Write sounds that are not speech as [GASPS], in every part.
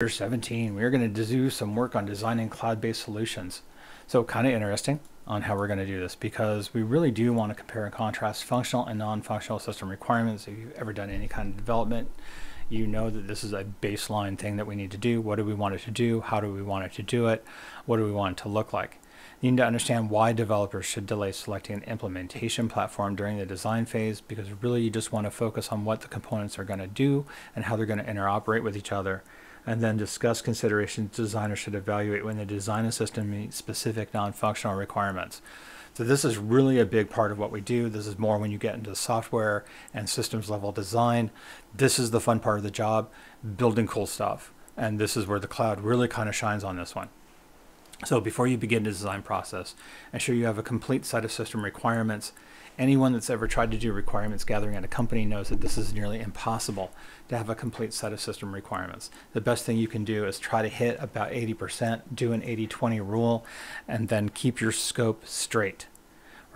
Chapter 17, we're going to do some work on designing cloud-based solutions. So kind of interesting on how we're going to do this because we really do want to compare and contrast functional and non-functional system requirements. If you've ever done any kind of development, you know that this is a baseline thing that we need to do. What do we want it to do? How do we want it to do it? What do we want it to look like? You need to understand why developers should delay selecting an implementation platform during the design phase because really you just want to focus on what the components are going to do and how they're going to interoperate with each other and then discuss considerations designers should evaluate when they design a system meets specific non-functional requirements. So this is really a big part of what we do. This is more when you get into software and systems level design. This is the fun part of the job, building cool stuff. And this is where the cloud really kind of shines on this one. So before you begin the design process, ensure you have a complete set of system requirements Anyone that's ever tried to do requirements gathering at a company knows that this is nearly impossible to have a complete set of system requirements. The best thing you can do is try to hit about 80%, do an 80-20 rule, and then keep your scope straight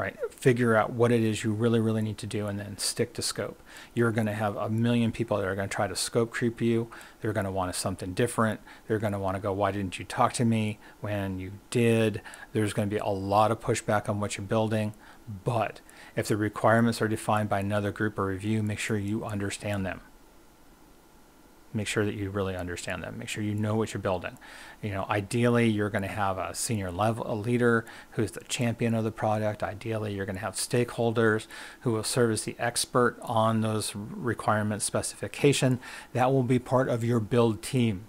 right? Figure out what it is you really, really need to do and then stick to scope. You're going to have a million people that are going to try to scope creep you. They're going to want something different. They're going to want to go, why didn't you talk to me when you did? There's going to be a lot of pushback on what you're building. But if the requirements are defined by another group or review, make sure you understand them. Make sure that you really understand them. Make sure you know what you're building. You know, ideally, you're going to have a senior level a leader who's the champion of the product. Ideally, you're going to have stakeholders who will serve as the expert on those requirements specification. That will be part of your build team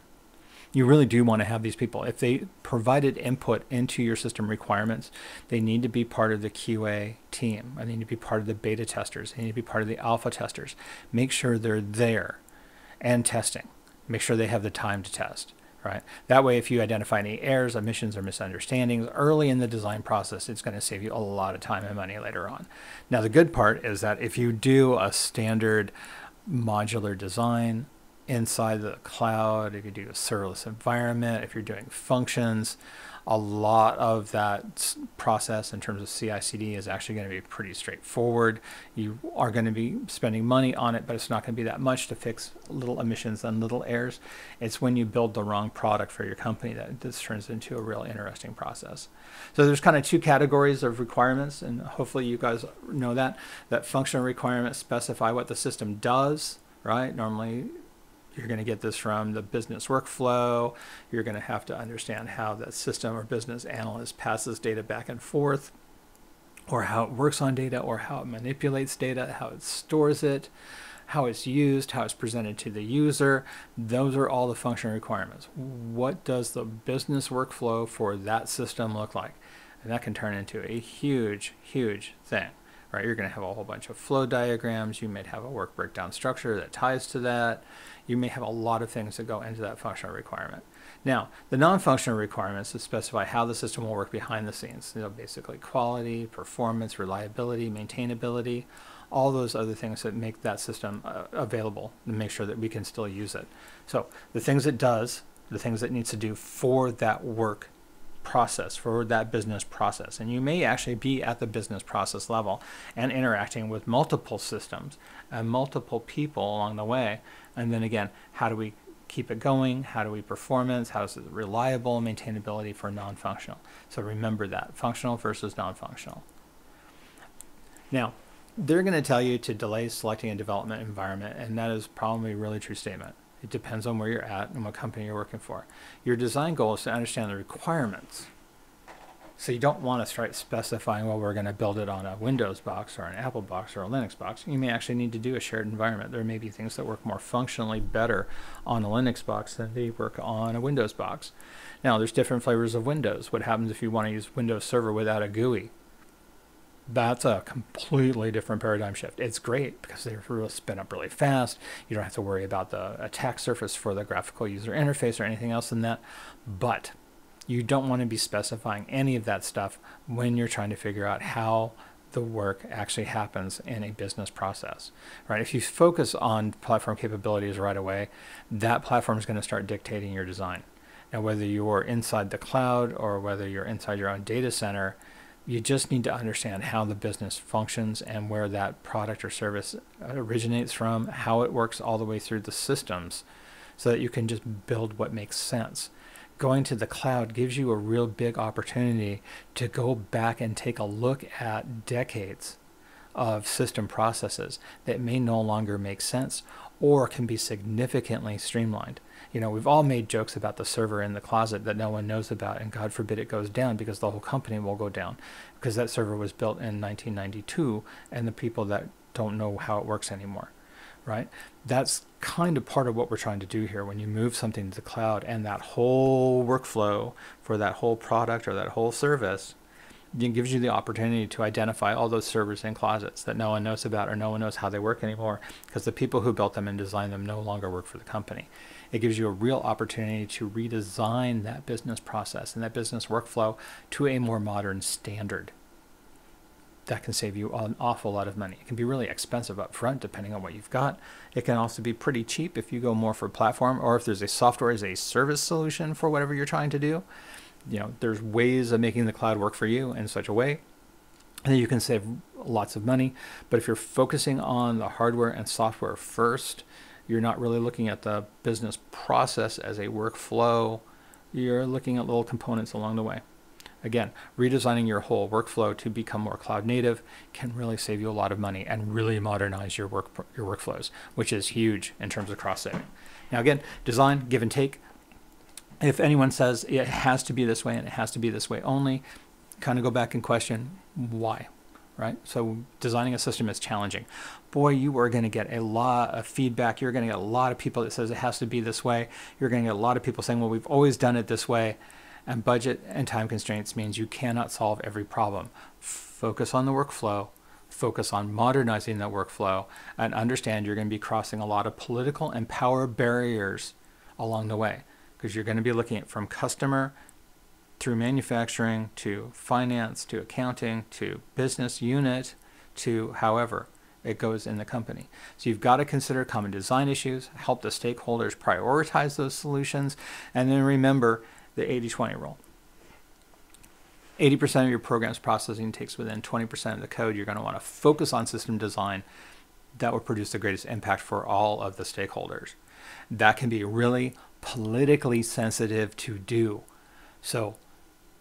you really do want to have these people. If they provided input into your system requirements, they need to be part of the QA team. They need to be part of the beta testers. They need to be part of the alpha testers. Make sure they're there and testing. Make sure they have the time to test. Right. That way, if you identify any errors, omissions, or misunderstandings early in the design process, it's going to save you a lot of time and money later on. Now, the good part is that if you do a standard modular design, inside the cloud, if you do a serverless environment, if you're doing functions, a lot of that process in terms of CI/CD is actually going to be pretty straightforward. You are going to be spending money on it, but it's not going to be that much to fix little omissions and little errors. It's when you build the wrong product for your company that this turns into a real interesting process. So there's kind of two categories of requirements, and hopefully you guys know that. That functional requirements specify what the system does, right? Normally you're going to get this from the business workflow. You're going to have to understand how the system or business analyst passes data back and forth, or how it works on data, or how it manipulates data, how it stores it, how it's used, how it's presented to the user. Those are all the function requirements. What does the business workflow for that system look like? And that can turn into a huge, huge thing right? You're going to have a whole bunch of flow diagrams. You may have a work breakdown structure that ties to that. You may have a lot of things that go into that functional requirement. Now, the non-functional requirements to specify how the system will work behind the scenes. You know, basically quality, performance, reliability, maintainability, all those other things that make that system uh, available and make sure that we can still use it. So the things it does, the things it needs to do for that work process, for that business process. And you may actually be at the business process level and interacting with multiple systems and multiple people along the way. And then again, how do we keep it going? How do we performance? How is it reliable? Maintainability for non-functional. So remember that, functional versus non-functional. Now, they're going to tell you to delay selecting a development environment, and that is probably a really true statement. It depends on where you're at and what company you're working for. Your design goal is to understand the requirements. So you don't want to start specifying, well, we're going to build it on a Windows box or an Apple box or a Linux box. You may actually need to do a shared environment. There may be things that work more functionally better on a Linux box than they work on a Windows box. Now, there's different flavors of Windows. What happens if you want to use Windows Server without a GUI? That's a completely different paradigm shift. It's great because they will spin up really fast. You don't have to worry about the attack surface for the graphical user interface or anything else than that. But you don't want to be specifying any of that stuff when you're trying to figure out how the work actually happens in a business process, right? If you focus on platform capabilities right away, that platform is going to start dictating your design. Now, whether you're inside the cloud or whether you're inside your own data center, you just need to understand how the business functions and where that product or service originates from, how it works all the way through the systems so that you can just build what makes sense. Going to the cloud gives you a real big opportunity to go back and take a look at decades of system processes that may no longer make sense or can be significantly streamlined. You know, we've all made jokes about the server in the closet that no one knows about, and God forbid it goes down because the whole company will go down because that server was built in 1992 and the people that don't know how it works anymore, right? That's kind of part of what we're trying to do here when you move something to the cloud and that whole workflow for that whole product or that whole service it gives you the opportunity to identify all those servers in closets that no one knows about or no one knows how they work anymore because the people who built them and designed them no longer work for the company. It gives you a real opportunity to redesign that business process and that business workflow to a more modern standard. That can save you an awful lot of money. It can be really expensive up front depending on what you've got. It can also be pretty cheap if you go more for platform or if there's a software as a service solution for whatever you're trying to do you know, there's ways of making the cloud work for you in such a way that you can save lots of money. But if you're focusing on the hardware and software first, you're not really looking at the business process as a workflow. You're looking at little components along the way. Again, redesigning your whole workflow to become more cloud native can really save you a lot of money and really modernize your work your workflows, which is huge in terms of cross saving. Now again, design, give and take, if anyone says it has to be this way and it has to be this way only, kind of go back and question why, right? So designing a system is challenging. Boy, you are going to get a lot of feedback. You're going to get a lot of people that says it has to be this way. You're going to get a lot of people saying, well, we've always done it this way. And budget and time constraints means you cannot solve every problem. Focus on the workflow, focus on modernizing that workflow, and understand you're going to be crossing a lot of political and power barriers along the way because you're going to be looking at from customer through manufacturing to finance to accounting to business unit to however it goes in the company. So you've got to consider common design issues, help the stakeholders prioritize those solutions, and then remember the 80-20 rule. 80% of your program's processing takes within 20% of the code. You're going to want to focus on system design that will produce the greatest impact for all of the stakeholders. That can be really politically sensitive to do. So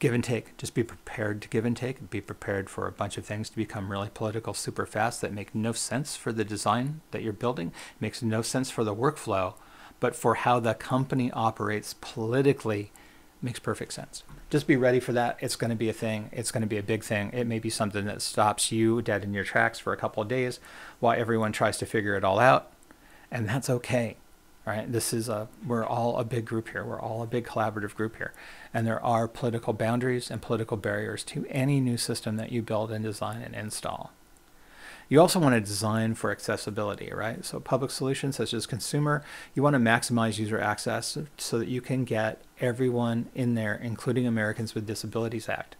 give and take. Just be prepared to give and take. Be prepared for a bunch of things to become really political super fast that make no sense for the design that you're building, makes no sense for the workflow, but for how the company operates politically makes perfect sense. Just be ready for that. It's going to be a thing. It's going to be a big thing. It may be something that stops you dead in your tracks for a couple of days while everyone tries to figure it all out. And that's okay right? This is a, we're all a big group here. We're all a big collaborative group here. And there are political boundaries and political barriers to any new system that you build and design and install. You also want to design for accessibility, right? So public solutions such as consumer, you want to maximize user access so that you can get everyone in there, including Americans with Disabilities Act.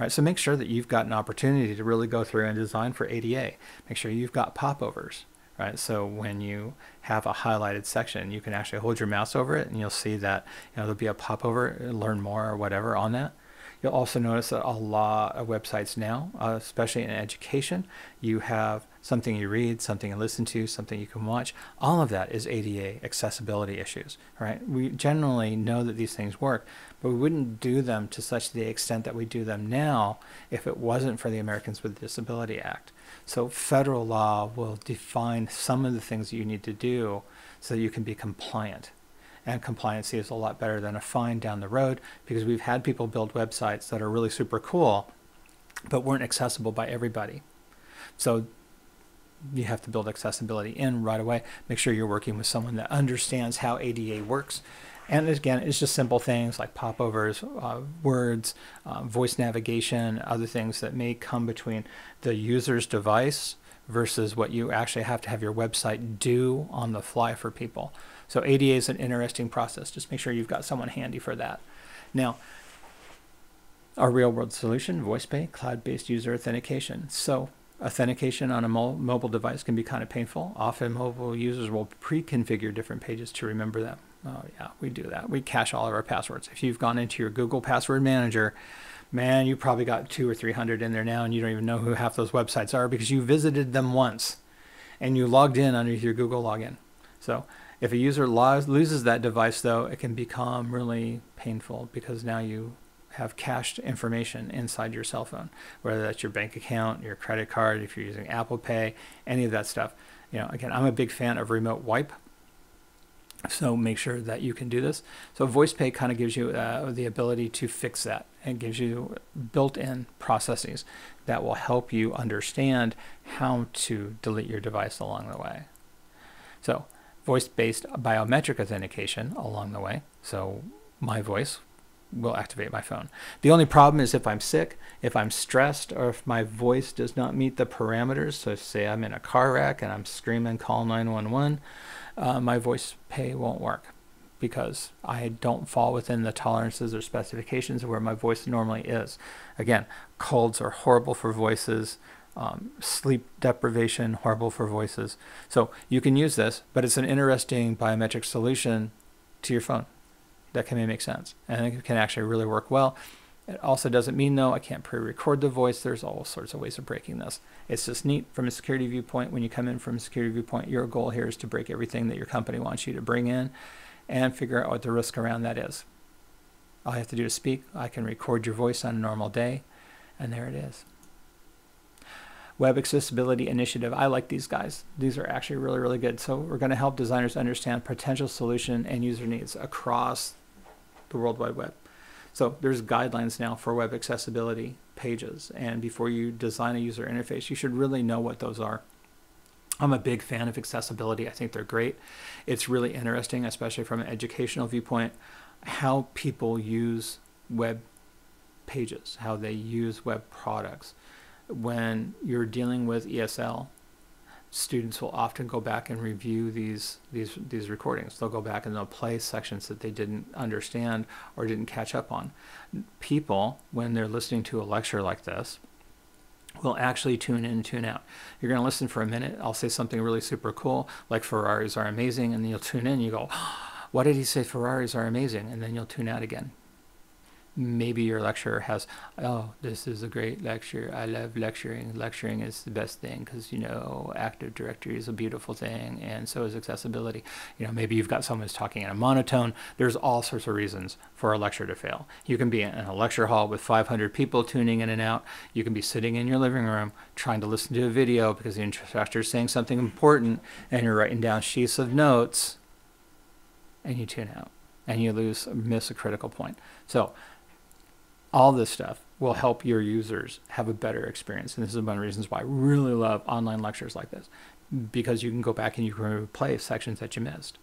Right, so make sure that you've got an opportunity to really go through and design for ADA. Make sure you've got popovers right? So when you have a highlighted section, you can actually hold your mouse over it and you'll see that you know, there'll be a popover, learn more or whatever on that. You'll also notice that a lot of websites now, uh, especially in education, you have something you read, something you listen to, something you can watch. All of that is ADA accessibility issues, right? We generally know that these things work, but we wouldn't do them to such the extent that we do them now if it wasn't for the Americans with Disability Act. So federal law will define some of the things you need to do so you can be compliant and compliancy is a lot better than a fine down the road because we've had people build websites that are really super cool but weren't accessible by everybody. So you have to build accessibility in right away. Make sure you're working with someone that understands how ADA works. And again, it's just simple things like popovers, uh, words, uh, voice navigation, other things that may come between the user's device versus what you actually have to have your website do on the fly for people. So ADA is an interesting process. Just make sure you've got someone handy for that. Now, our real world solution, VoicePay, cloud-based user authentication. So authentication on a mo mobile device can be kind of painful. Often mobile users will pre-configure different pages to remember them. Oh yeah, we do that. We cache all of our passwords. If you've gone into your Google Password Manager, man, you probably got two or 300 in there now and you don't even know who half those websites are because you visited them once and you logged in underneath your Google login. So If a user loses that device, though, it can become really painful because now you have cached information inside your cell phone, whether that's your bank account, your credit card, if you're using Apple Pay, any of that stuff. You know, again, I'm a big fan of remote wipe. So make sure that you can do this. So VoicePay kind of gives you uh, the ability to fix that and gives you built-in processes that will help you understand how to delete your device along the way. So voice-based biometric authentication along the way. So my voice will activate my phone. The only problem is if I'm sick, if I'm stressed, or if my voice does not meet the parameters. So say I'm in a car wreck and I'm screaming call 911, uh, my voice pay won't work because I don't fall within the tolerances or specifications of where my voice normally is. Again, colds are horrible for voices. Um, sleep deprivation, horrible for voices. So you can use this, but it's an interesting biometric solution to your phone that can make sense and it can actually really work well. It also doesn't mean though I can't pre-record the voice. There's all sorts of ways of breaking this. It's just neat from a security viewpoint. When you come in from a security viewpoint, your goal here is to break everything that your company wants you to bring in and figure out what the risk around that is. All you have to do is speak. I can record your voice on a normal day, and there it is. Web Accessibility Initiative. I like these guys. These are actually really, really good. So we're going to help designers understand potential solution and user needs across the World Wide Web. So there's guidelines now for web accessibility pages. And before you design a user interface, you should really know what those are. I'm a big fan of accessibility. I think they're great. It's really interesting, especially from an educational viewpoint, how people use web pages, how they use web products. When you're dealing with ESL, students will often go back and review these these these recordings. They'll go back and they'll play sections that they didn't understand or didn't catch up on. People, when they're listening to a lecture like this, will actually tune in and tune out. You're going to listen for a minute. I'll say something really super cool, like Ferraris are amazing, and then you'll tune in. You go, [GASPS] "Why did he say Ferraris are amazing?" And then you'll tune out again maybe your lecturer has, oh, this is a great lecture. I love lecturing. Lecturing is the best thing because, you know, Active Directory is a beautiful thing and so is accessibility. You know, maybe you've got someone who's talking in a monotone. There's all sorts of reasons for a lecture to fail. You can be in a lecture hall with 500 people tuning in and out. You can be sitting in your living room trying to listen to a video because the instructor is saying something important and you're writing down sheets of notes and you tune out and you lose, miss a critical point. So all this stuff will help your users have a better experience. And this is one of the reasons why I really love online lectures like this, because you can go back and you can replay sections that you missed.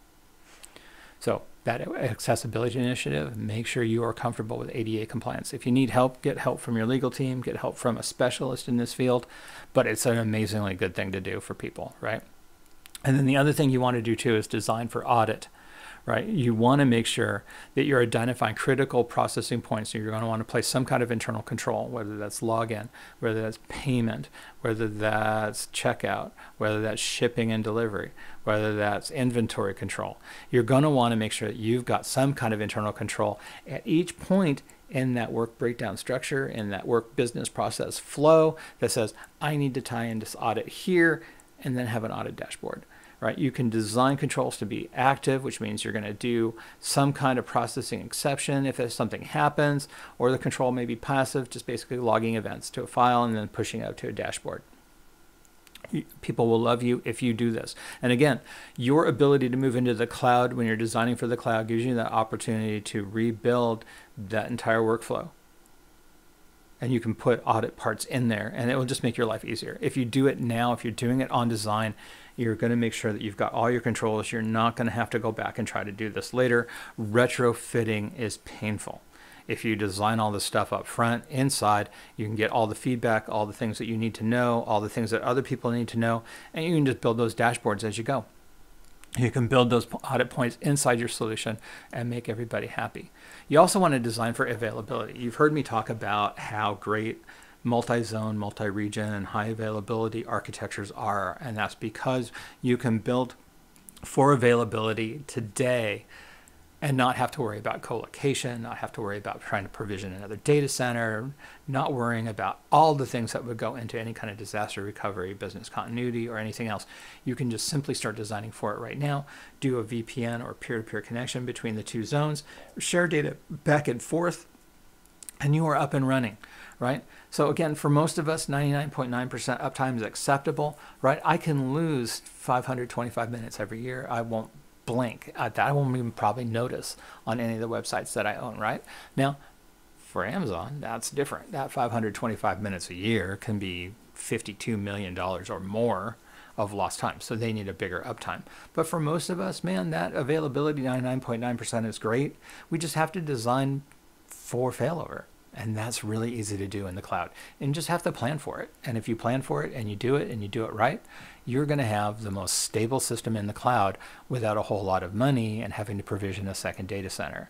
So that accessibility initiative, make sure you are comfortable with ADA compliance. If you need help, get help from your legal team, get help from a specialist in this field, but it's an amazingly good thing to do for people, right? And then the other thing you want to do too is design for audit right? You want to make sure that you're identifying critical processing points. So you're going to want to place some kind of internal control, whether that's login, whether that's payment, whether that's checkout, whether that's shipping and delivery, whether that's inventory control. You're going to want to make sure that you've got some kind of internal control at each point in that work breakdown structure, in that work business process flow that says, I need to tie in this audit here and then have an audit dashboard right? You can design controls to be active, which means you're going to do some kind of processing exception if something happens, or the control may be passive, just basically logging events to a file and then pushing out to a dashboard. People will love you if you do this. And again, your ability to move into the cloud when you're designing for the cloud gives you that opportunity to rebuild that entire workflow and you can put audit parts in there and it will just make your life easier. If you do it now, if you're doing it on design, you're going to make sure that you've got all your controls. You're not going to have to go back and try to do this later. Retrofitting is painful. If you design all the stuff up front, inside, you can get all the feedback, all the things that you need to know, all the things that other people need to know, and you can just build those dashboards as you go. You can build those audit points inside your solution and make everybody happy. You also want to design for availability. You've heard me talk about how great multi-zone, multi-region, and high availability architectures are. And that's because you can build for availability today and not have to worry about co-location, not have to worry about trying to provision another data center, not worrying about all the things that would go into any kind of disaster recovery, business continuity, or anything else. You can just simply start designing for it right now, do a VPN or peer-to-peer connection between the two zones, share data back and forth, and you are up and running, right? So again, for most of us, 99.9% uptime is acceptable, right? I can lose 525 minutes every year. I won't blink at that. I won't even probably notice on any of the websites that I own, right? Now, for Amazon, that's different. That 525 minutes a year can be $52 million or more of lost time. So they need a bigger uptime. But for most of us, man, that availability 99.9% is great. We just have to design for failover. And that's really easy to do in the cloud. And just have to plan for it. And if you plan for it and you do it and you do it right, you're going to have the most stable system in the cloud without a whole lot of money and having to provision a second data center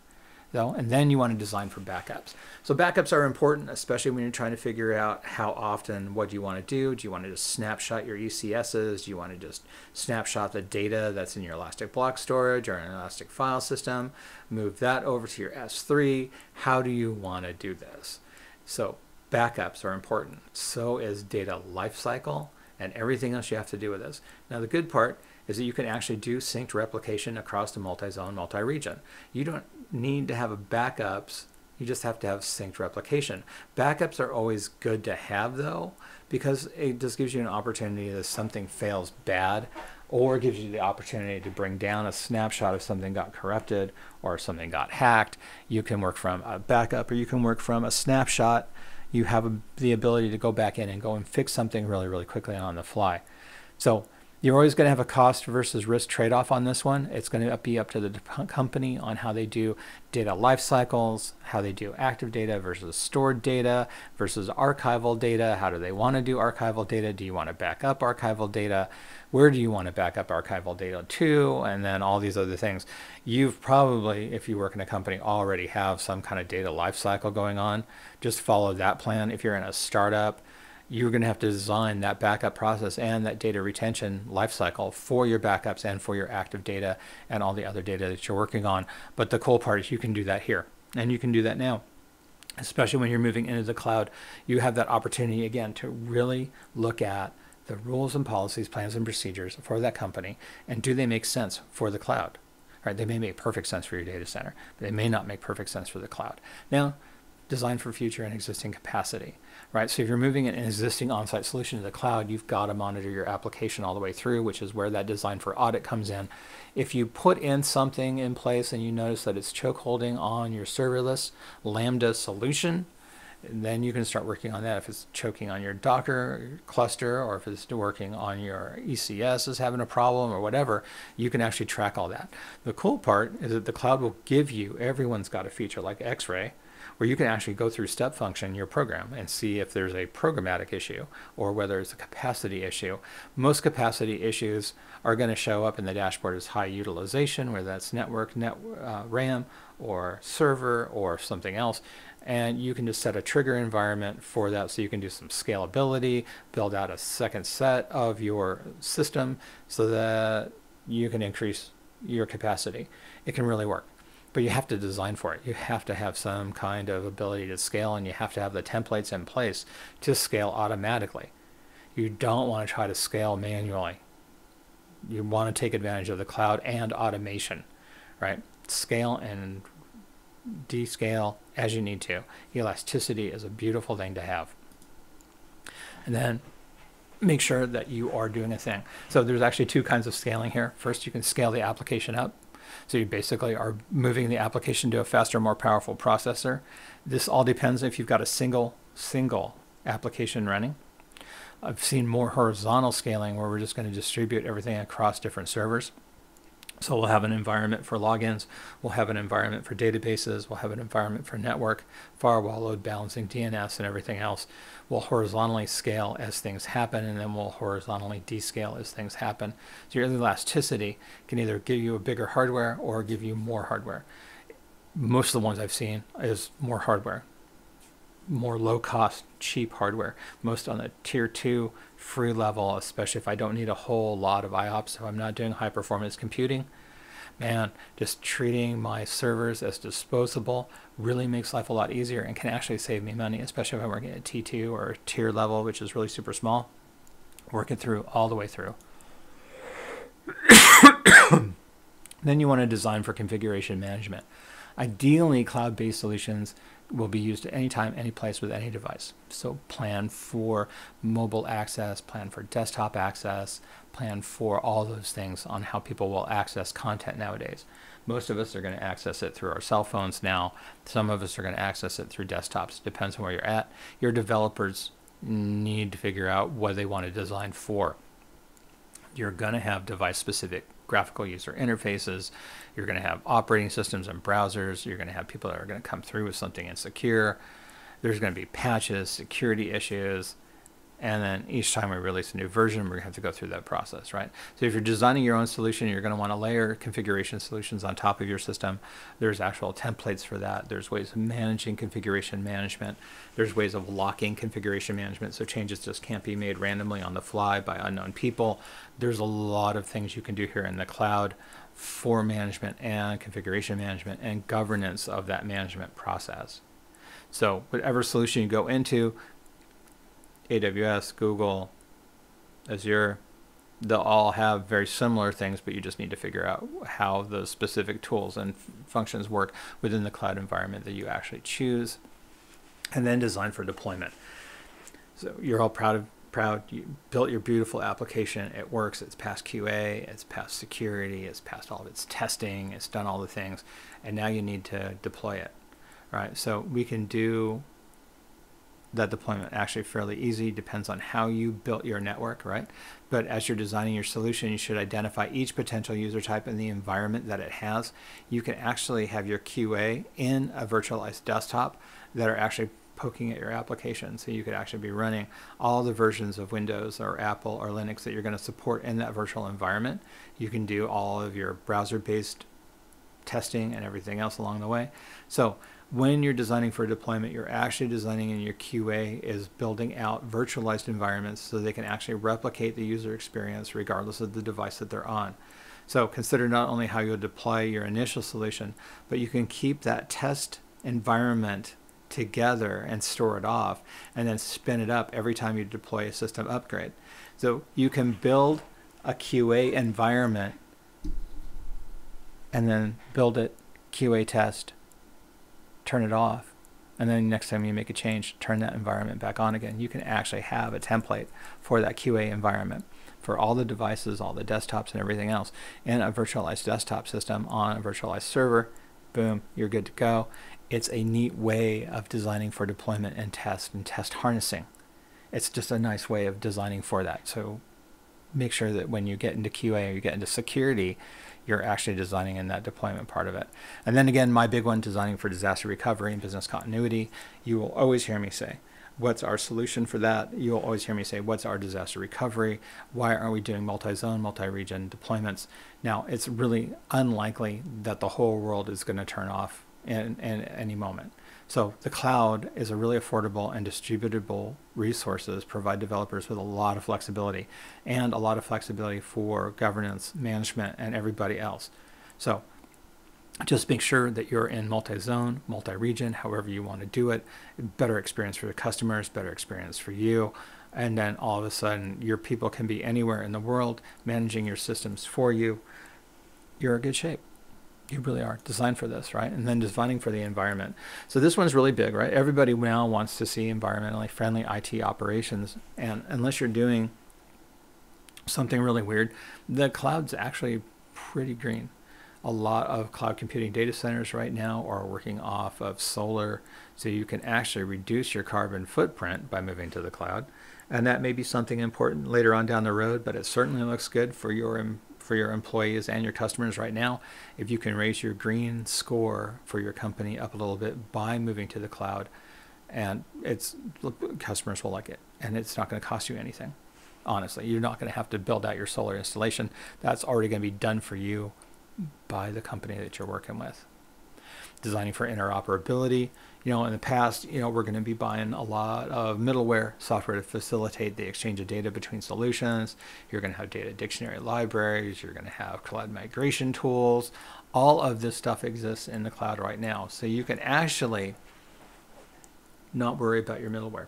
though, and then you want to design for backups. So backups are important, especially when you're trying to figure out how often, what do you want to do? Do you want to just snapshot your ECSs? Do you want to just snapshot the data that's in your Elastic Block Storage or an Elastic File System? Move that over to your S3. How do you want to do this? So backups are important. So is data lifecycle and everything else you have to do with this. Now the good part is that you can actually do synced replication across the multi-zone, multi-region. You don't need to have backups. You just have to have synced replication. Backups are always good to have though, because it just gives you an opportunity that something fails bad or gives you the opportunity to bring down a snapshot if something got corrupted or something got hacked. You can work from a backup or you can work from a snapshot. You have the ability to go back in and go and fix something really, really quickly on the fly. So you're always going to have a cost versus risk trade-off on this one. It's going to be up to the company on how they do data life cycles, how they do active data versus stored data versus archival data. How do they want to do archival data? Do you want to back up archival data? Where do you want to back up archival data to? And then all these other things. You've probably, if you work in a company, already have some kind of data lifecycle going on. Just follow that plan. If you're in a startup, you're going to have to design that backup process and that data retention lifecycle for your backups and for your active data and all the other data that you're working on. But the cool part is you can do that here and you can do that now. Especially when you're moving into the cloud, you have that opportunity again to really look at the rules and policies, plans and procedures for that company and do they make sense for the cloud? Right? They may make perfect sense for your data center, but they may not make perfect sense for the cloud. Now, design for future and existing capacity right? So if you're moving an existing on-site solution to the cloud, you've got to monitor your application all the way through, which is where that design for audit comes in. If you put in something in place and you notice that it's choke holding on your serverless Lambda solution, then you can start working on that. If it's choking on your Docker cluster or if it's working on your ECS is having a problem or whatever, you can actually track all that. The cool part is that the cloud will give you, everyone's got a feature like X-Ray, where you can actually go through step function your program and see if there's a programmatic issue or whether it's a capacity issue. Most capacity issues are going to show up in the dashboard as high utilization, whether that's network, net, uh, RAM, or server, or something else. And you can just set a trigger environment for that so you can do some scalability, build out a second set of your system so that you can increase your capacity. It can really work but you have to design for it. You have to have some kind of ability to scale and you have to have the templates in place to scale automatically. You don't want to try to scale manually. You want to take advantage of the cloud and automation, right? Scale and descale as you need to. Elasticity is a beautiful thing to have. And then make sure that you are doing a thing. So there's actually two kinds of scaling here. First, you can scale the application up so you basically are moving the application to a faster, more powerful processor. This all depends if you've got a single, single application running. I've seen more horizontal scaling where we're just going to distribute everything across different servers. So we'll have an environment for logins, we'll have an environment for databases, we'll have an environment for network, firewall load balancing, DNS, and everything else. We'll horizontally scale as things happen, and then we'll horizontally descale as things happen. So your elasticity can either give you a bigger hardware or give you more hardware. Most of the ones I've seen is more hardware, more low cost, cheap hardware. Most on the tier two free level, especially if I don't need a whole lot of IOPS, if I'm not doing high performance computing. man, just treating my servers as disposable really makes life a lot easier and can actually save me money, especially if I'm working at T2 or tier level, which is really super small, working through all the way through. [COUGHS] then you want to design for configuration management. Ideally, cloud-based solutions will be used at any time, any place with any device. So plan for mobile access, plan for desktop access, plan for all those things on how people will access content nowadays. Most of us are going to access it through our cell phones now. Some of us are going to access it through desktops. Depends on where you're at. Your developers need to figure out what they want to design for. You're going to have device specific graphical user interfaces. You're going to have operating systems and browsers. You're going to have people that are going to come through with something insecure. There's going to be patches, security issues. And then each time we release a new version, to have to go through that process, right? So if you're designing your own solution, you're going to want to layer configuration solutions on top of your system. There's actual templates for that. There's ways of managing configuration management. There's ways of locking configuration management so changes just can't be made randomly on the fly by unknown people. There's a lot of things you can do here in the cloud for management and configuration management and governance of that management process. So whatever solution you go into, AWS, Google, Azure, they'll all have very similar things, but you just need to figure out how those specific tools and functions work within the cloud environment that you actually choose, and then design for deployment. So you're all proud of proud you built your beautiful application. It works. It's passed qa it's passed security. It's passed all of its testing. It's done all the things. And now you need to deploy it right? So we can do that deployment actually fairly easy. Depends on how you built your network right? But as you're designing your solution you should identify each potential user type and the environment that it has. You can actually have your qa in a virtualized desktop that are actually poking at your application so you could actually be running all the versions of windows or apple or linux that you're going to support in that virtual environment you can do all of your browser based testing and everything else along the way so when you're designing for deployment, you're actually designing in your QA is building out virtualized environments so they can actually replicate the user experience regardless of the device that they're on. So consider not only how you'll deploy your initial solution, but you can keep that test environment together and store it off and then spin it up every time you deploy a system upgrade. So you can build a QA environment and then build it, QA test, turn it off, and then next time you make a change, turn that environment back on again. You can actually have a template for that QA environment for all the devices, all the desktops and everything else in a virtualized desktop system on a virtualized server. Boom, you're good to go. It's a neat way of designing for deployment and test and test harnessing. It's just a nice way of designing for that. So make sure that when you get into QA or you get into security, you're actually designing in that deployment part of it. And then again, my big one, designing for disaster recovery and business continuity, you will always hear me say, what's our solution for that? You'll always hear me say, what's our disaster recovery? Why aren't we doing multi-zone, multi-region deployments? Now, it's really unlikely that the whole world is going to turn off in, in any moment. So the cloud is a really affordable and distributable resources, provide developers with a lot of flexibility and a lot of flexibility for governance, management, and everybody else. So just make sure that you're in multi-zone, multi-region, however you want to do it. Better experience for the customers, better experience for you. And then all of a sudden, your people can be anywhere in the world managing your systems for you. You're in good shape you really are designed for this, right? And then designing for the environment. So this one's really big, right? Everybody now wants to see environmentally friendly IT operations, and unless you're doing something really weird, the cloud's actually pretty green. A lot of cloud computing data centers right now are working off of solar, so you can actually reduce your carbon footprint by moving to the cloud. And that may be something important later on down the road, but it certainly looks good for your for your employees and your customers right now if you can raise your green score for your company up a little bit by moving to the cloud and it's customers will like it and it's not going to cost you anything honestly. You're not going to have to build out your solar installation. That's already going to be done for you by the company that you're working with designing for interoperability. You know, in the past, you know, we're going to be buying a lot of middleware software to facilitate the exchange of data between solutions. You're going to have data dictionary libraries. You're going to have cloud migration tools. All of this stuff exists in the cloud right now. So you can actually not worry about your middleware.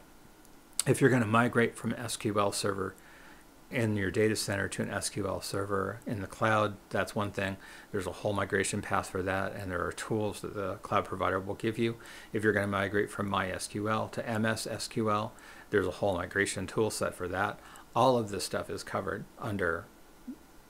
If you're going to migrate from SQL Server in your data center to an SQL server in the cloud, that's one thing. There's a whole migration path for that, and there are tools that the cloud provider will give you. If you're going to migrate from MySQL to MS SQL, there's a whole migration tool set for that. All of this stuff is covered under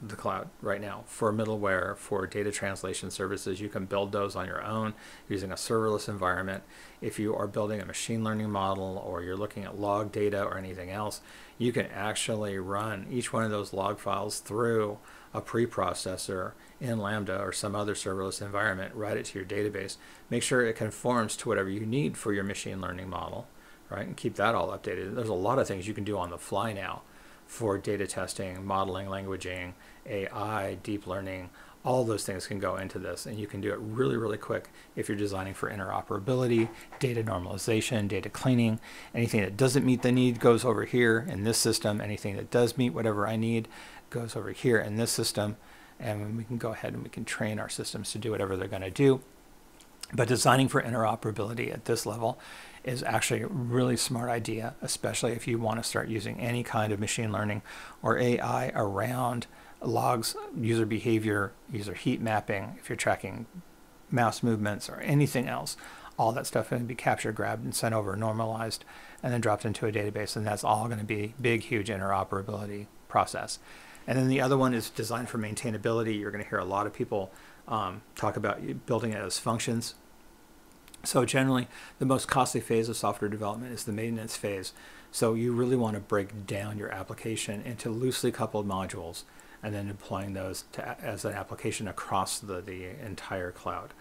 the cloud right now for middleware for data translation services you can build those on your own using a serverless environment if you are building a machine learning model or you're looking at log data or anything else you can actually run each one of those log files through a preprocessor in lambda or some other serverless environment write it to your database make sure it conforms to whatever you need for your machine learning model right? And keep that all updated. There's a lot of things you can do on the fly now for data testing, modeling, languaging, AI, deep learning, all those things can go into this and you can do it really really quick if you're designing for interoperability data normalization data cleaning. Anything that doesn't meet the need goes over here in this system. Anything that does meet whatever i need goes over here in this system. And we can go ahead and we can train our systems to do whatever they're going to do. But designing for interoperability at this level is actually a really smart idea, especially if you want to start using any kind of machine learning or AI around logs, user behavior, user heat mapping, if you're tracking mouse movements or anything else. All that stuff can be captured, grabbed, and sent over, normalized, and then dropped into a database. And that's all going to be big, huge interoperability process. And then the other one is designed for maintainability. You're going to hear a lot of people um, talk about building it as functions so generally, the most costly phase of software development is the maintenance phase. So you really want to break down your application into loosely coupled modules and then deploying those to, as an application across the, the entire cloud.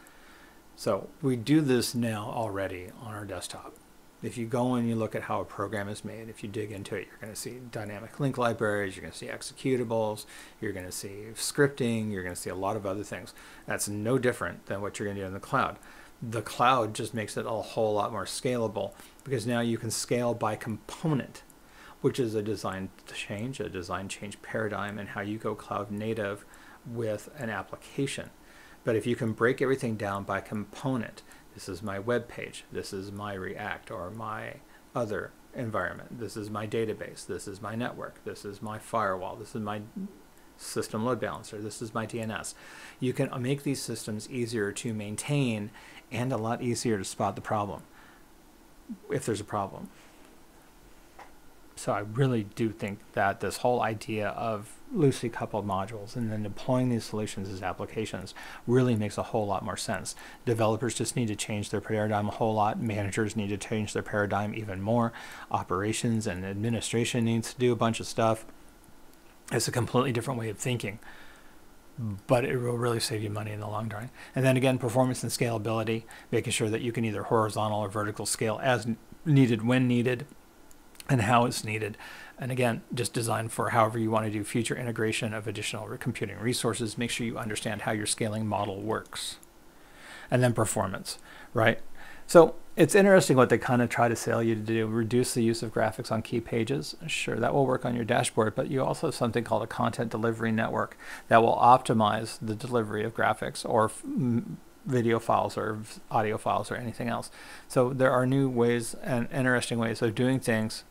So we do this now already on our desktop. If you go and you look at how a program is made, if you dig into it, you're going to see dynamic link libraries, you're going to see executables, you're going to see scripting, you're going to see a lot of other things. That's no different than what you're going to do in the cloud the cloud just makes it a whole lot more scalable because now you can scale by component, which is a design change, a design change paradigm, and how you go cloud native with an application. But if you can break everything down by component, this is my web page, this is my React or my other environment, this is my database, this is my network, this is my firewall, this is my system load balancer, this is my DNS. You can make these systems easier to maintain and a lot easier to spot the problem if there's a problem. So I really do think that this whole idea of loosely coupled modules and then deploying these solutions as applications really makes a whole lot more sense. Developers just need to change their paradigm a whole lot. Managers need to change their paradigm even more. Operations and administration needs to do a bunch of stuff. It's a completely different way of thinking but it will really save you money in the long run. And then again, performance and scalability, making sure that you can either horizontal or vertical scale as needed when needed and how it's needed. And again, just design for however you want to do future integration of additional computing resources. Make sure you understand how your scaling model works. And then performance, right? So it's interesting what they kind of try to sell you to do reduce the use of graphics on key pages. Sure, that will work on your dashboard, but you also have something called a content delivery network that will optimize the delivery of graphics or video files or audio files or anything else. So there are new ways and interesting ways of doing things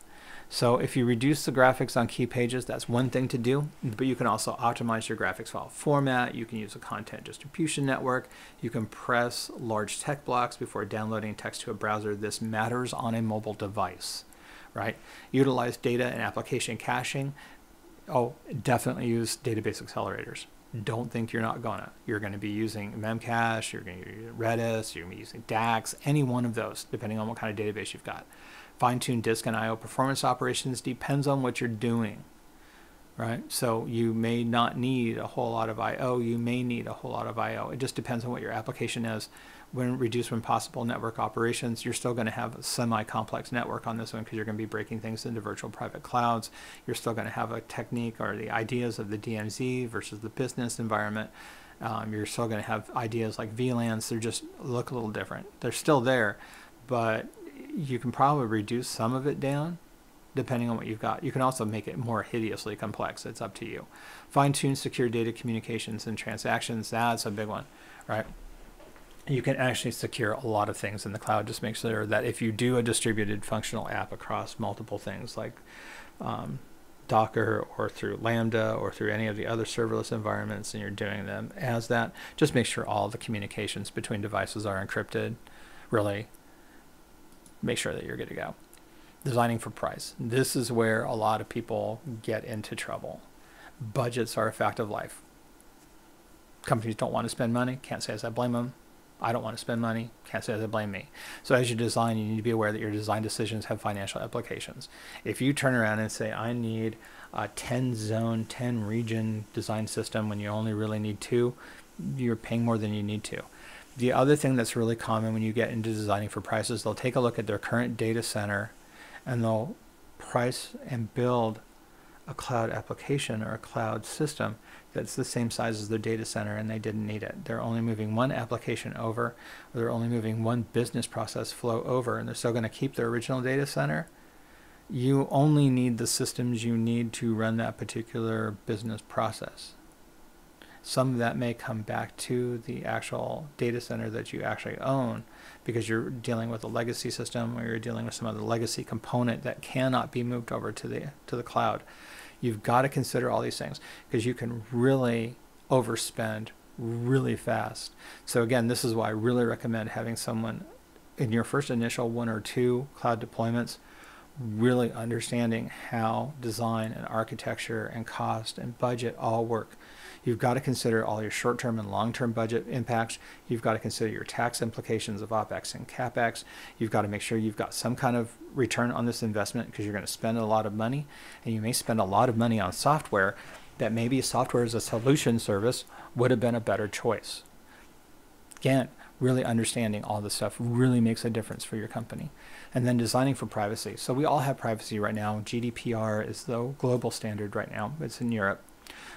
so if you reduce the graphics on key pages, that's one thing to do, but you can also optimize your graphics file format. You can use a content distribution network. You can press large text blocks before downloading text to a browser. This matters on a mobile device, right? Utilize data and application caching. Oh, definitely use database accelerators. Don't think you're not gonna. You're gonna be using Memcache, you're gonna be using Redis, you're gonna be using DAX, any one of those, depending on what kind of database you've got fine-tune disk and I/O performance operations depends on what you're doing, right? So you may not need a whole lot of I/O. You may need a whole lot of I/O. It just depends on what your application is. When reduced when possible network operations, you're still going to have a semi-complex network on this one because you're going to be breaking things into virtual private clouds. You're still going to have a technique or the ideas of the DMZ versus the business environment Um, you're still going to have ideas like VLANs. They just look a little different. They're still there, but you can probably reduce some of it down depending on what you've got. You can also make it more hideously complex. It's up to you. Fine tune secure data communications and transactions. That's a big one, right? You can actually secure a lot of things in the cloud. Just make sure that if you do a distributed functional app across multiple things like um, Docker or through Lambda or through any of the other serverless environments and you're doing them as that, just make sure all the communications between devices are encrypted. Really make sure that you're good to go designing for price. This is where a lot of people get into trouble. Budgets are a fact of life. Companies don't want to spend money. Can't say as I blame them. I don't want to spend money. Can't say as I blame me. So as you design, you need to be aware that your design decisions have financial applications. If you turn around and say, I need a 10 zone, 10 region design system when you only really need two, you're paying more than you need to. The other thing that's really common when you get into designing for prices, they'll take a look at their current data center and they'll price and build a cloud application or a cloud system that's the same size as their data center and they didn't need it. They're only moving one application over, or they're only moving one business process flow over, and they're still going to keep their original data center. You only need the systems you need to run that particular business process. Some of that may come back to the actual data center that you actually own because you're dealing with a legacy system or you're dealing with some other legacy component that cannot be moved over to the to the cloud. You've got to consider all these things because you can really overspend really fast. So again, this is why I really recommend having someone in your first initial one or two cloud deployments really understanding how design and architecture and cost and budget all work You've got to consider all your short-term and long-term budget impacts. You've got to consider your tax implications of OPEX and CAPEX. You've got to make sure you've got some kind of return on this investment because you're going to spend a lot of money and you may spend a lot of money on software that maybe software as a solution service would have been a better choice. Again, really understanding all this stuff really makes a difference for your company. And then designing for privacy. So we all have privacy right now. GDPR is the global standard right now. It's in Europe.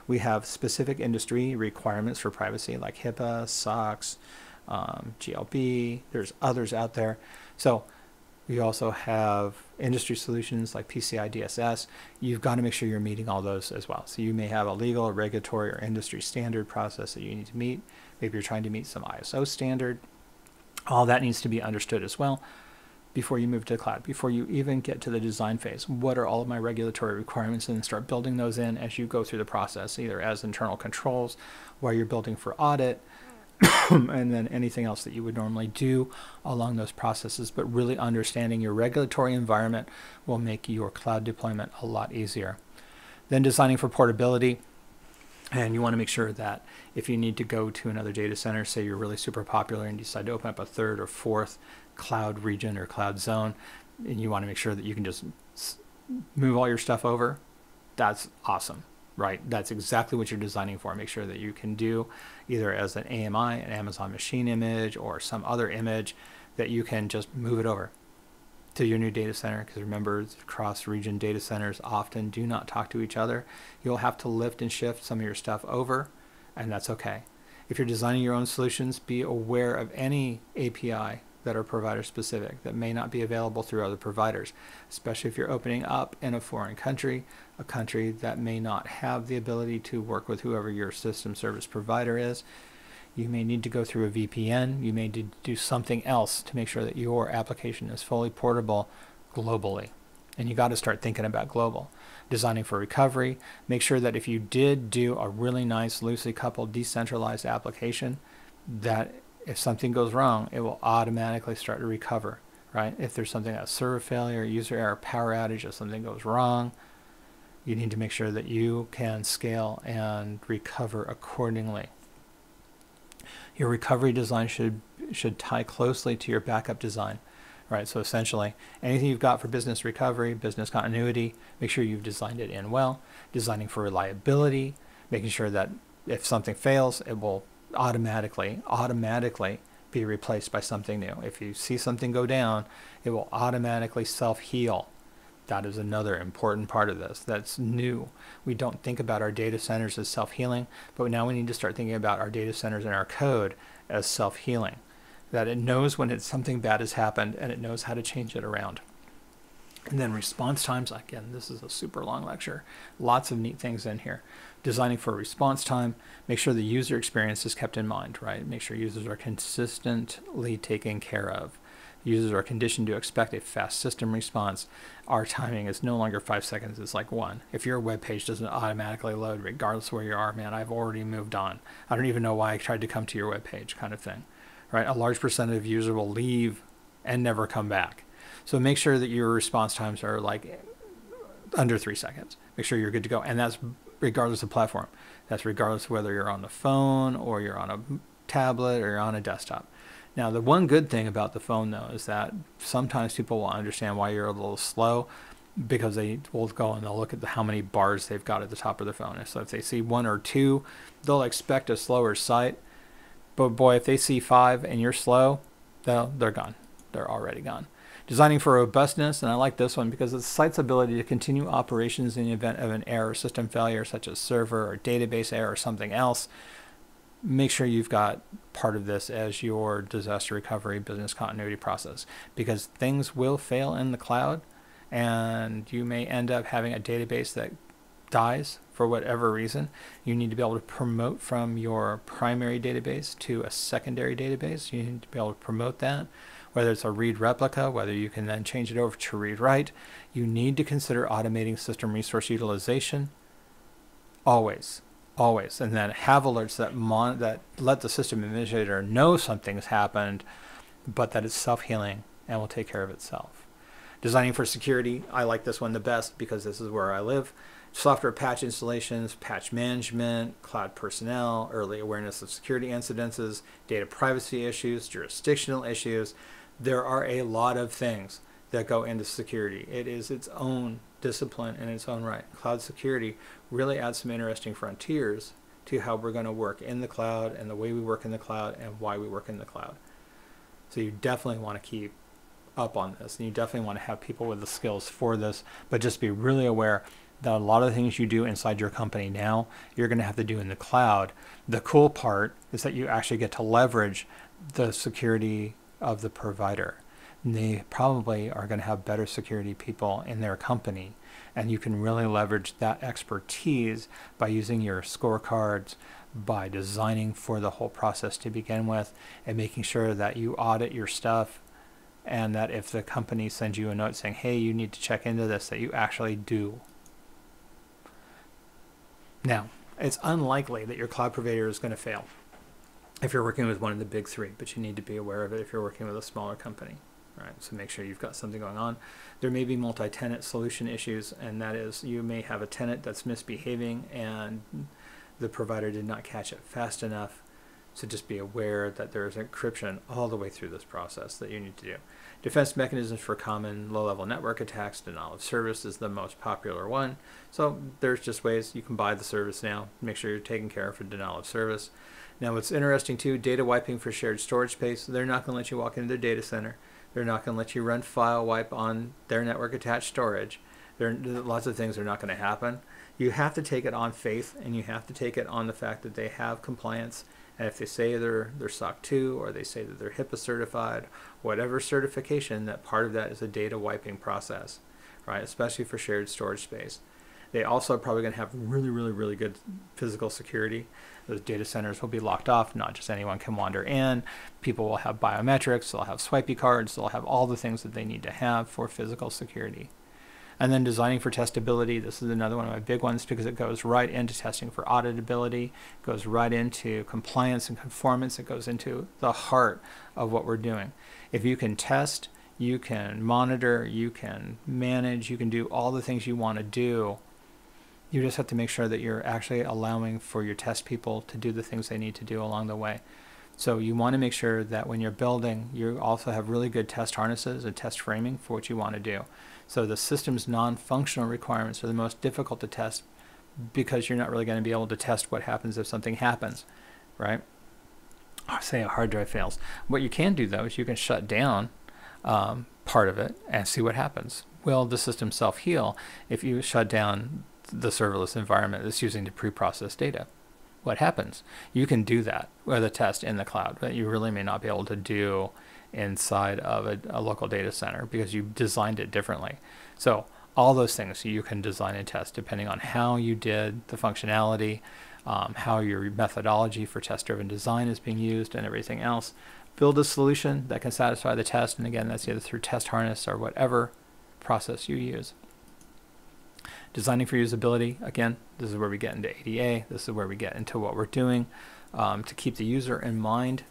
We have specific industry requirements for privacy like HIPAA, SOX, um, GLB. There's others out there. So we also have industry solutions like PCI DSS. You've got to make sure you're meeting all those as well. So you may have a legal, regulatory, or industry standard process that you need to meet. Maybe you're trying to meet some ISO standard. All that needs to be understood as well before you move to the cloud, before you even get to the design phase. What are all of my regulatory requirements? And start building those in as you go through the process, either as internal controls, while you're building for audit, [COUGHS] and then anything else that you would normally do along those processes. But really understanding your regulatory environment will make your cloud deployment a lot easier. Then designing for portability. And you want to make sure that if you need to go to another data center, say you're really super popular and decide to open up a third or fourth cloud region or cloud zone, and you want to make sure that you can just move all your stuff over, that's awesome, right? That's exactly what you're designing for. Make sure that you can do either as an AMI, an Amazon machine image, or some other image that you can just move it over to your new data center because remember cross region data centers often do not talk to each other you'll have to lift and shift some of your stuff over and that's okay if you're designing your own solutions be aware of any api that are provider specific that may not be available through other providers, especially if you're opening up in a foreign country, a country that may not have the ability to work with whoever your system service provider is. You may need to go through a VPN. You may need to do something else to make sure that your application is fully portable globally. And you got to start thinking about global. Designing for recovery. Make sure that if you did do a really nice, loosely coupled, decentralized application, that if something goes wrong, it will automatically start to recover, right? If there's something like server failure, user error, power outage, if something goes wrong, you need to make sure that you can scale and recover accordingly. Your recovery design should should tie closely to your backup design, right? So essentially, anything you've got for business recovery, business continuity, make sure you've designed it in well. Designing for reliability, making sure that if something fails, it will automatically, automatically be replaced by something new. If you see something go down, it will automatically self-heal That is another important part of this that's new. We don't think about our data centers as self healing, but now we need to start thinking about our data centers and our code as self healing. That it knows when it's something bad has happened and it knows how to change it around. And then response times, again, this is a super long lecture. Lots of neat things in here. Designing for response time, make sure the user experience is kept in mind, right? Make sure users are consistently taken care of. Users are conditioned to expect a fast system response. Our timing is no longer five seconds, it's like one. If your web page doesn't automatically load, regardless of where you are, man, I've already moved on. I don't even know why I tried to come to your web page, kind of thing. Right? A large percentage of users will leave and never come back. So make sure that your response times are like under three seconds. Make sure you're good to go. And that's regardless of platform. That's regardless whether you're on the phone or you're on a tablet or you're on a desktop. Now, the one good thing about the phone, though, is that sometimes people will understand why you're a little slow because they will go and they'll look at the, how many bars they've got at the top of their phone. So if they see one or two, they'll expect a slower site. But boy, if they see five and you're slow, they're gone. They're already gone. Designing for robustness, and I like this one because it's site's ability to continue operations in the event of an error system failure, such as server or database error or something else. Make sure you've got part of this as your disaster recovery business continuity process because things will fail in the cloud and you may end up having a database that dies for whatever reason. You need to be able to promote from your primary database to a secondary database. You need to be able to promote that whether it's a read replica, whether you can then change it over to read write. You need to consider automating system resource utilization always, always, and then have alerts that mon- that let the system administrator know something's happened, but that it's self healing and will take care of itself. Designing for security, I like this one the best because this is where I live. Software patch installations, patch management, cloud personnel, early awareness of security incidences, data privacy issues, jurisdictional issues, there are a lot of things that go into security. It is its own discipline in its own right. Cloud security really adds some interesting frontiers to how we're going to work in the cloud and the way we work in the cloud and why we work in the cloud. So you definitely want to keep up on this and you definitely want to have people with the skills for this, but just be really aware that a lot of the things you do inside your company now, you're going to have to do in the cloud. The cool part is that you actually get to leverage the security of the provider. They probably are going to have better security people in their company, and you can really leverage that expertise by using your scorecards, by designing for the whole process to begin with, and making sure that you audit your stuff and that if the company sends you a note saying, hey, you need to check into this, that you actually do. Now, it's unlikely that your cloud provider is going to fail if you're working with one of the big three, but you need to be aware of it if you're working with a smaller company. Right, so make sure you've got something going on. There may be multi-tenant solution issues, and that is you may have a tenant that's misbehaving and the provider did not catch it fast enough. So just be aware that there's encryption all the way through this process that you need to do. Defense mechanisms for common low-level network attacks, denial of service is the most popular one. So there's just ways you can buy the service now. Make sure you're taking care of for denial of service. Now, what's interesting too, data wiping for shared storage space, they're not going to let you walk into their data center. They're not going to let you run file wipe on their network attached storage. There are lots of things that are not going to happen. You have to take it on faith and you have to take it on the fact that they have compliance. And if they say they're, they're SOC 2 or they say that they're HIPAA certified, whatever certification, that part of that is a data wiping process, right? Especially for shared storage space. They also are probably going to have really, really, really good physical security. Those data centers will be locked off. Not just anyone can wander in. People will have biometrics. They'll have swipey cards. They'll have all the things that they need to have for physical security. And then designing for testability. This is another one of my big ones because it goes right into testing for auditability, goes right into compliance and conformance. It goes into the heart of what we're doing. If you can test, you can monitor, you can manage, you can do all the things you want to do you just have to make sure that you're actually allowing for your test people to do the things they need to do along the way. So you want to make sure that when you're building, you also have really good test harnesses and test framing for what you want to do. So the system's non-functional requirements are the most difficult to test because you're not really going to be able to test what happens if something happens, right? say a hard drive fails. What you can do though is you can shut down um, part of it and see what happens will the system self-heal if you shut down the serverless environment that's using to pre-process data? What happens? You can do that with a test in the cloud, but you really may not be able to do inside of a, a local data center because you designed it differently. So all those things you can design and test depending on how you did the functionality, um, how your methodology for test-driven design is being used, and everything else. Build a solution that can satisfy the test, and again, that's either through test harness or whatever process you use. Designing for usability, again, this is where we get into ADA. This is where we get into what we're doing um, to keep the user in mind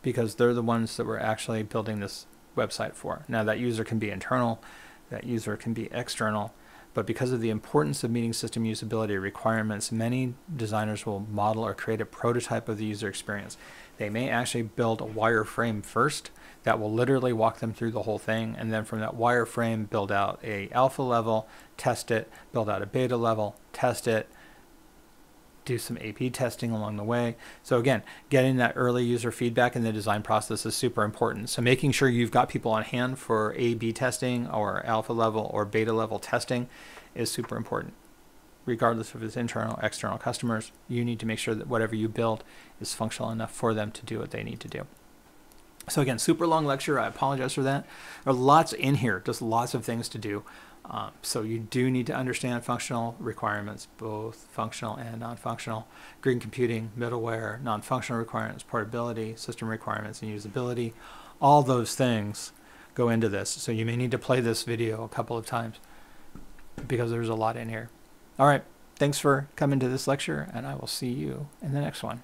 because they're the ones that we're actually building this website for. Now that user can be internal, that user can be external, but because of the importance of meeting system usability requirements, many designers will model or create a prototype of the user experience. They may actually build a wireframe first that will literally walk them through the whole thing, and then from that wireframe, build out a alpha level, test it, build out a beta level, test it, do some A/B testing along the way. So again, getting that early user feedback in the design process is super important. So making sure you've got people on hand for A/B testing or alpha level or beta level testing is super important. Regardless of it's internal, external customers, you need to make sure that whatever you build is functional enough for them to do what they need to do. So again, super long lecture. I apologize for that. There are lots in here, just lots of things to do. Um, so you do need to understand functional requirements, both functional and non-functional, green computing, middleware, non-functional requirements, portability, system requirements, and usability. All those things go into this. So you may need to play this video a couple of times because there's a lot in here. All right, thanks for coming to this lecture, and I will see you in the next one.